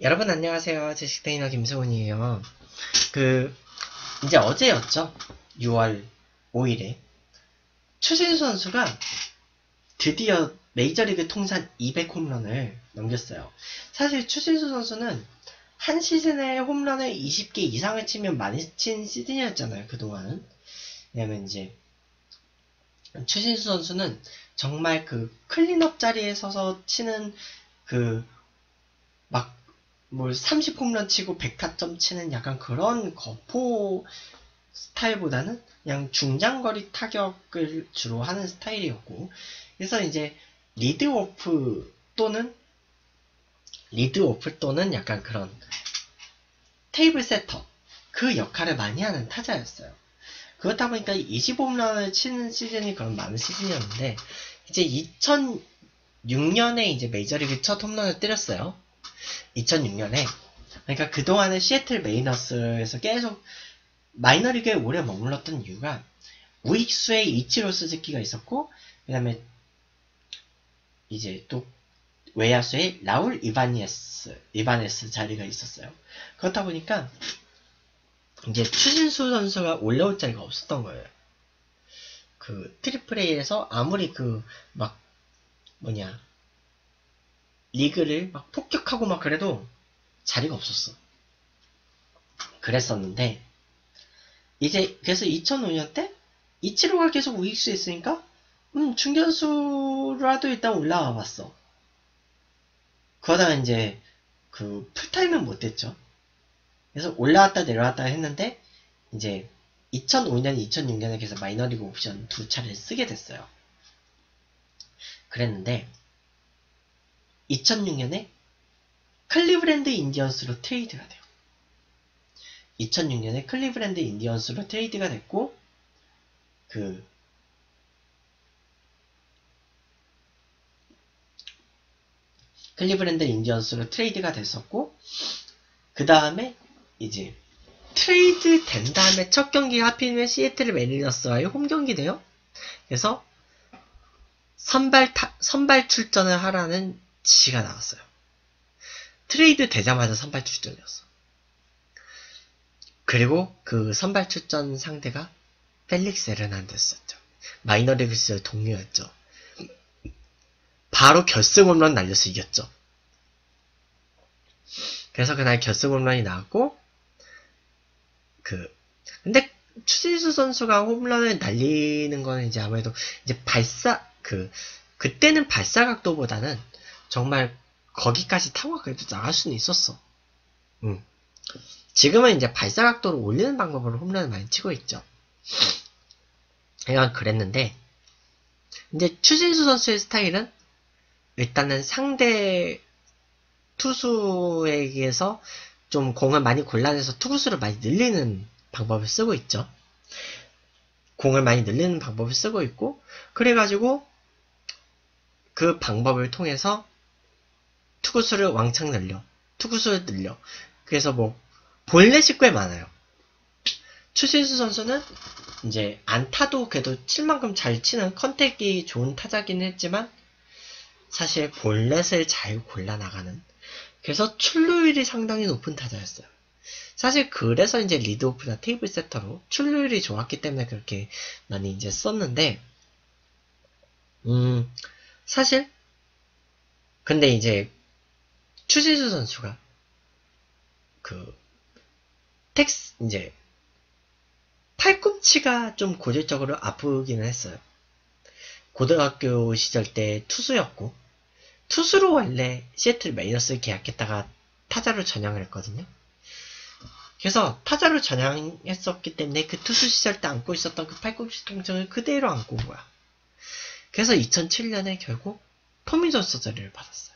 여러분 안녕하세요. 제식테이너 김승훈이에요. 그 이제 어제였죠. 6월 5일에 추신수 선수가 드디어 메이저리그 통산 200 홈런을 넘겼어요. 사실 추신수 선수는 한 시즌에 홈런을 20개 이상을 치면 많이 친 시즌이었잖아요. 그동안은. 왜냐면 이제 추신수 선수는 정말 그 클린업 자리에 서서 치는 그막 뭘 30홈런 치고 100타점 치는 약간 그런 거포 스타일보다는 그냥 중장거리 타격을 주로 하는 스타일이었고 그래서 이제 리드오프 또는 리드오프 또는 약간 그런 테이블 세터 그 역할을 많이 하는 타자였어요. 그렇다 보니까 20홈런을 치는 시즌이 그런 많은 시즌이었는데 이제 2006년에 이제 메이저리그 첫 홈런을 때렸어요. 2006년에 그러니까 그동안에 시애틀 메이너스에서 계속 마이너리그에 오래 머물렀던 이유가 우익수에 이치로 스즈키가 있었고 그 다음에 이제 또 외야수에 라울 이바니에스 이바네스 자리가 있었어요. 그렇다 보니까 이제 추신수 선수가 올라올 자리가 없었던 거예요. 그 트리플 A에서 아무리 그 막 뭐냐 리그를 막 폭격하고 막 그래도 자리가 없었어. 그랬었는데 이제 그래서 2005년 때 이치로가 계속 우익수에 있으니까 음 중견수라도 일단 올라와 봤어. 그러다가 이제 그 풀타임은 못 됐죠. 그래서 올라왔다 내려왔다 했는데 이제 2005년, 2006년에 계속 마이너리그 옵션 두 차례 쓰게 됐어요. 그랬는데 2006년에 클리브랜드 인디언스로 트레이드가 돼요. 2006년에 클리브랜드 인디언스로 트레이드가 됐고 그 클리브랜드 인디언스로 트레이드가 됐었고 그 다음에 이제 트레이드 된 다음에 첫 경기 하필이면 시애틀 매리너스와의 홈 경기 돼요. 그래서 선발 타, 선발 출전을 하라는 지시가 나왔어요. 트레이드 되자마자 선발 출전이었어. 그리고 그 선발 출전 상대가 펠릭스 에르난데스였죠. 마이너리그 시절 동료였죠. 바로 결승 홈런 날려서 이겼죠. 그래서 그날 결승 홈런이 나왔고 그 근데 추진수 선수가 홈런을 날리는 거는 이제 아무래도 이제 발사 그 그때는 발사 각도보다는 정말 거기까지 타고 그래도 나갈 수는 있었어. 음. 지금은 이제 발사 각도를 올리는 방법으로 홈런을 많이 치고 있죠. 그냥 그랬는데 이제 추진수 선수의 스타일은 일단은 상대 투수에게서 좀 공을 많이 골라내서 투구수를 많이 늘리는 방법을 쓰고 있죠. 공을 많이 늘리는 방법을 쓰고 있고 그래가지고 그 방법을 통해서 투구수를 왕창 늘려. 투구수를 늘려. 그래서 뭐, 볼넷이 꽤 많아요. 추신수 선수는 이제 안 타도 그래도 칠 만큼 잘 치는 컨택이 좋은 타자긴 했지만 사실 볼넷을 잘 골라 나가는 그래서 출루율이 상당히 높은 타자였어요. 사실 그래서 이제 리드오프나 테이블 세터로 출루율이 좋았기 때문에 그렇게 많이 이제 썼는데 음 사실 근데 이제 추신수 선수가 그 텍스 이제 팔꿈치가 좀 고질적으로 아프기는 했어요. 고등학교 시절 때 투수였고 투수로 원래 시애틀 메이너스 계약했다가 타자로 전향을 했거든요. 그래서 타자로 전향했었기 때문에 그 투수 시절 때 안고 있었던 그 팔꿈치 통증을 그대로 안고 온 거야. 그래서 2007년에 결국 토미존 서저리를 받았어요.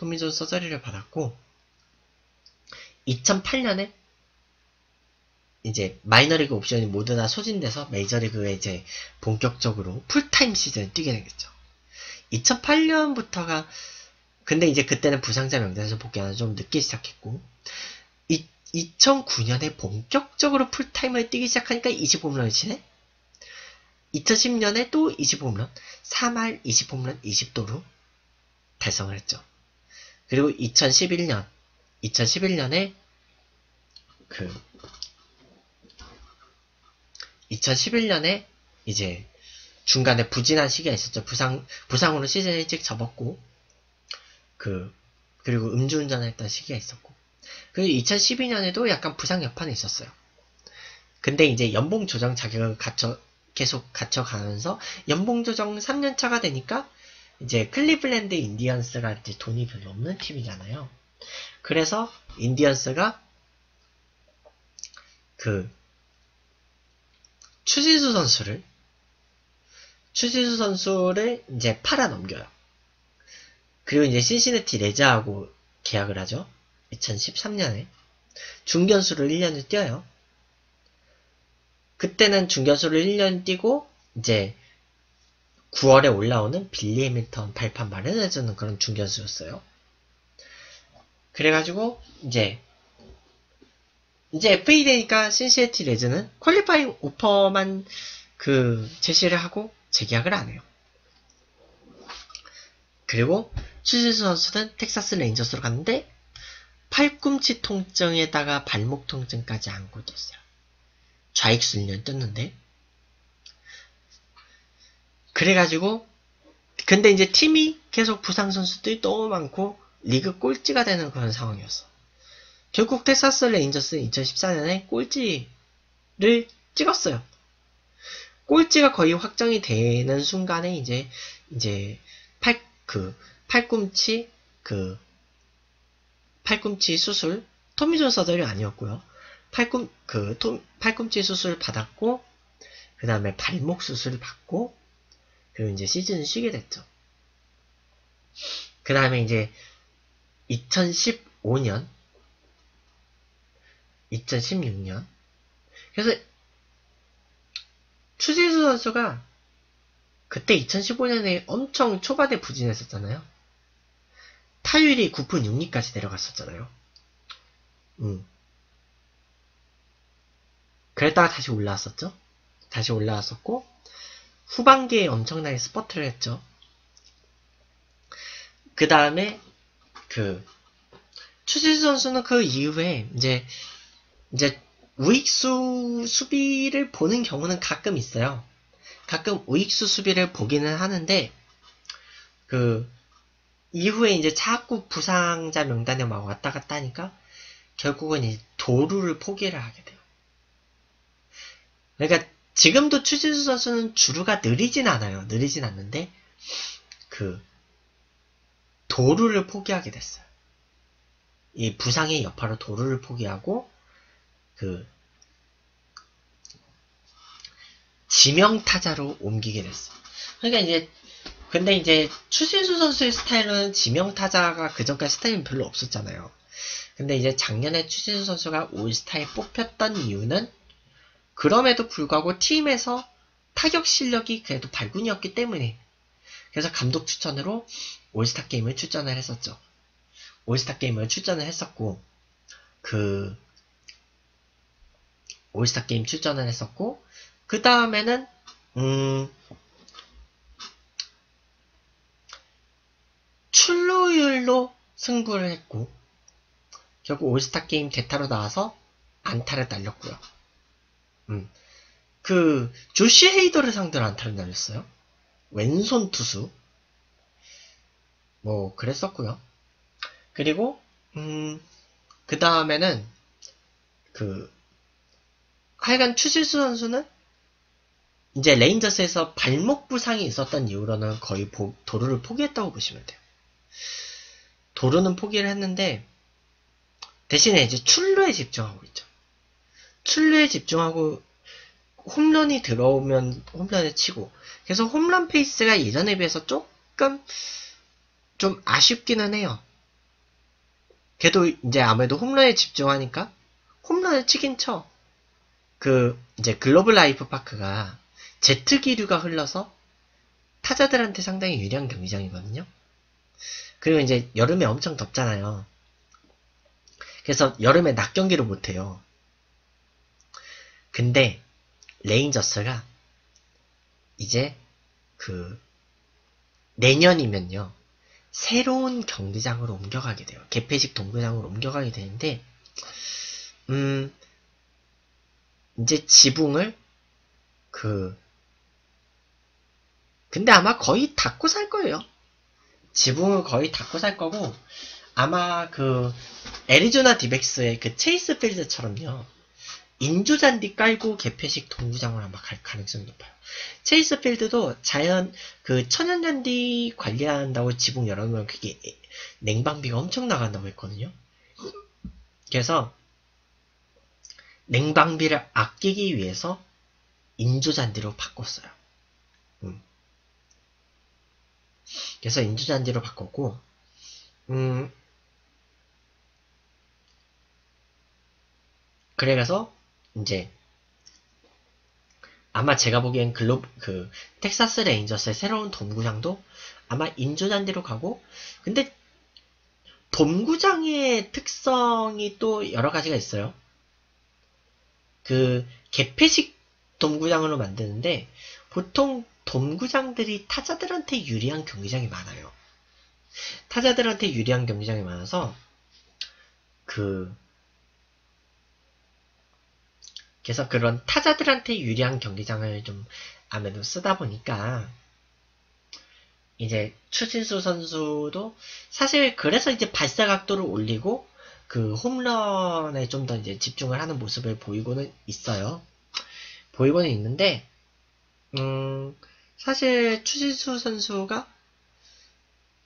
토미존 서저리를 받았고 2008년에 이제 마이너리그 옵션이 모두 다 소진돼서 메이저리그에 이제 본격적으로 풀타임 시즌을 뛰게 되겠죠. 2008년부터가 근데 이제 그때는 부상자 명단에서 복귀하는 좀 늦게 시작했고 이, 2009년에 본격적으로 풀타임을 뛰기 시작하니까 25홈런을 치네? 2010년에 또 25홈런, 3할 20홈런 20도로 달성을 했죠. 그리고 2011년, 2011년에 그 2011년에 이제 중간에 부진한 시기가 있었죠. 부상 부상으로 시즌 일찍 접었고 그 그리고 음주운전을 했던 시기가 있었고 그리고 2012년에도 약간 부상 여파는 있었어요. 근데 이제 연봉 조정 자격을 갖춰 계속 갖춰가면서 연봉 조정 3년 차가 되니까 이제 클리블랜드 인디언스가 이제 돈이 별로 없는 팀이잖아요. 그래서 인디언스가 그 추신수 선수를 추신수 선수를 이제 팔아 넘겨요. 그리고 이제 신시내티 레즈하고 계약을 하죠. 2013년에 중견수를 1년을 뛰어요. 그때는 중견수를 1년 뛰고 이제 9월에 올라오는 빌리 해밀턴 발판 마련해주는 그런 중견수였어요. 그래가지고 이제 이제 FA 되니까 신시내티 레즈는 퀄리파잉 오퍼만 그 제시를 하고 재계약을 안 해요. 그리고 추신수 선수는 텍사스 레인저스로 갔는데 팔꿈치 통증에다가 발목 통증까지 안고 뛰었어요. 좌익수를 뛰었는데 그래가지고 근데 이제 팀이 계속 부상 선수들이 너무 많고 리그 꼴찌가 되는 그런 상황이었어. 결국 텍사스 레인저스는 2014년에 꼴찌를 찍었어요. 꼴찌가 거의 확정이 되는 순간에 이제 이제 팔 그 팔꿈치 그 팔꿈치 수술 토미존 서절이 아니었고요. 팔꿈 그 토, 팔꿈치 수술 받았고 그 다음에 발목 수술 받고 그리고 이제 시즌 쉬게 됐죠. 그 다음에 이제 2015년 2016년 그래서 추진수 선수가 그때 2015년에 엄청 초반에 부진했었잖아요. 타율이 9분 6리까지 내려갔었잖아요. 음. 그랬다가 다시 올라왔었죠. 다시 올라왔었고 후반기에 엄청나게 스퍼트를 했죠. 그 다음에 그 추진수 선수는 그 이후에 이제 이제 우익수 수비를 보는 경우는 가끔 있어요. 가끔 우익수 수비를 보기는 하는데 그 이후에 이제 자꾸 부상자 명단에 막 왔다 갔다 하니까 결국은 이 도루를 포기를 하게 돼요. 그러니까 지금도 추진수 선수는 주루가 느리진 않아요. 느리진 않는데 그 도루를 포기하게 됐어요. 이 부상의 여파로 도루를 포기하고 그 지명 타자로 옮기게 됐어. 그러니까 이제 근데 이제 추신수 선수의 스타일은 지명 타자가 그전까지 스타일은 별로 없었잖아요. 근데 이제 작년에 추신수 선수가 올스타에 뽑혔던 이유는 그럼에도 불구하고 팀에서 타격 실력이 그래도 발군이었기 때문에 그래서 감독 추천으로 올스타 게임을 출전을 했었죠. 올스타 게임을 출전을 했었고 그 올스타 게임 출전을 했었고 그 다음에는 음 출루율로 승부를 했고 결국 올스타 게임 대타로 나와서 안타를 날렸고요. 음. 그 조시 헤이더를 상대로 안타를 날렸어요. 왼손 투수. 뭐 그랬었고요. 그리고 음, 그 다음에는 그 하여간 추신수 선수는 이제 레인저스에서 발목 부상이 있었던 이후로는 거의 보, 도루를 포기했다고 보시면 돼요. 도루는 포기를 했는데 대신에 이제 출루에 집중하고 있죠. 출루에 집중하고 홈런이 들어오면 홈런을 치고 그래서 홈런 페이스가 예전에 비해서 조금 좀 아쉽기는 해요. 걔도 이제 아무래도 홈런에 집중하니까 홈런을 치긴 쳐. 그 이제 글로벌 라이프 파크가 제트 기류가 흘러서 타자들한테 상당히 유리한 경기장이거든요. 그리고 이제 여름에 엄청 덥잖아요. 그래서 여름에 낮 경기를 못해요. 근데 레인저스가 이제 그 내년이면요. 새로운 경기장으로 옮겨가게 돼요. 개폐식 동구장으로 옮겨가게 되는데, 음, 이제 지붕을, 그, 근데 아마 거의 닫고 살 거예요. 지붕을 거의 닫고 살 거고, 아마 그, 애리조나 디백스의 그 체이스 필드처럼요. 인조잔디 깔고 개폐식 동구장을 아마 갈 가능성이 높아요. 체이스 필드도 자연 그 천연잔디 관리한다고 지붕 열어놓으면 그게 냉방비가 엄청 나간다고 했거든요. 그래서 냉방비를 아끼기 위해서 인조잔디로 바꿨어요. 음. 그래서 인조잔디로 바꿨고, 음, 그래서 이제 아마 제가 보기엔 글로 그 텍사스 레인저스의 새로운 돔구장도 아마 인조잔디로 가고 근데 돔구장의 특성이 또 여러 가지가 있어요. 그 개폐식 돔구장으로 만드는데 보통 돔구장들이 타자들한테 유리한 경기장이 많아요. 타자들한테 유리한 경기장이 많아서 그 그래서 그런 타자들한테 유리한 경기장을 좀 아무래도 쓰다 보니까 이제 추진수 선수도 사실 그래서 이제 발사 각도를 올리고 그 홈런에 좀 더 이제 집중을 하는 모습을 보이고는 있어요. 보이고는 있는데 음 사실 추진수 선수가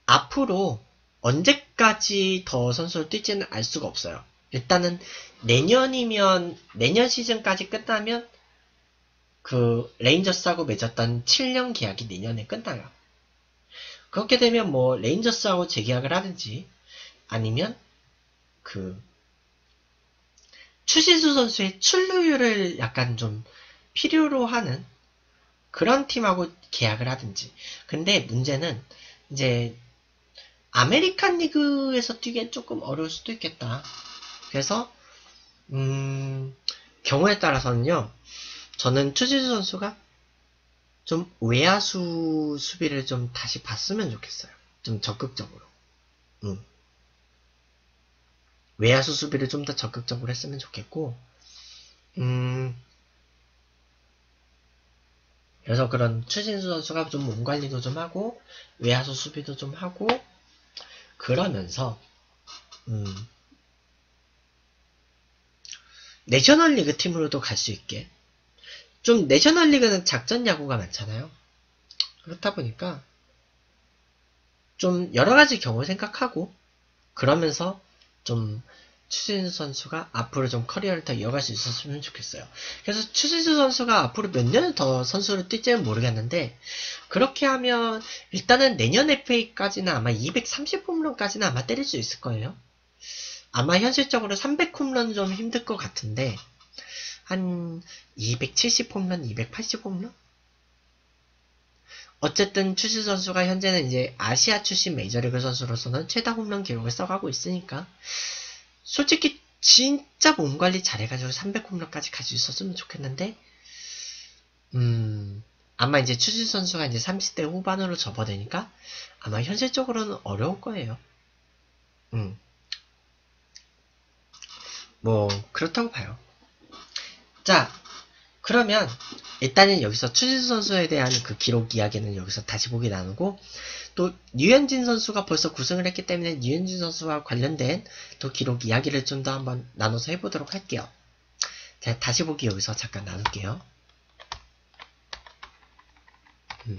앞으로 언제까지 더 선수를 뛸지는 알 수가 없어요. 일단은 내년이면 내년 시즌까지 끝나면 그 레인저스하고 맺었던 7년 계약이 내년에 끝나요. 그렇게 되면 뭐 레인저스하고 재계약을 하든지 아니면 그 추신수 선수의 출루율을 약간 좀 필요로 하는 그런 팀하고 계약을 하든지. 근데 문제는 이제 아메리칸 리그에서 뛰기엔 조금 어려울 수도 있겠다. 그래서 음, 경우에 따라서는요. 저는 추신수 선수가 좀 외야수 수비를 좀 다시 봤으면 좋겠어요. 좀 적극적으로. 음. 외야수 수비를 좀 더 적극적으로 했으면 좋겠고, 음, 그래서 그런 추진수 선수가 좀 몸 관리도 좀 하고, 외야수 수비도 좀 하고, 그러면서, 음, 내셔널리그 팀으로도 갈 수 있게 좀 내셔널리그는 작전 야구가 많잖아요. 그렇다 보니까 좀 여러 가지 경우를 생각하고 그러면서 좀 추신수 선수가 앞으로 좀 커리어를 더 이어갈 수 있었으면 좋겠어요. 그래서 추신수 선수가 앞으로 몇 년을 더 선수를 뛸지는 모르겠는데 그렇게 하면 일단은 내년 FA까지는 아마 230홈런까지는 아마 때릴 수 있을 거예요. 아마 현실적으로 300 홈런 좀 힘들 것 같은데 한 270 홈런, 280 홈런? 어쨌든 추시 선수가 현재는 이제 아시아 출신 메이저리그 선수로서는 최다 홈런 기록을 써가고 있으니까 솔직히 진짜 몸 관리 잘해가지고 300 홈런까지 갈 수 있었으면 좋겠는데 음 아마 이제 추진 선수가 이제 30대 후반으로 접어드니까 아마 현실적으로는 어려울 거예요. 음. 뭐 그렇다고 봐요. 자, 그러면 일단은 여기서 추진수 선수에 대한 그 기록 이야기는 여기서 다시 보기 나누고 또 유현진 선수가 벌써 구승을 했기 때문에 유현진 선수와 관련된 또 기록 이야기를 좀 더 한번 나눠서 해보도록 할게요. 자, 다시 보기 여기서 잠깐 나눌게요. 음.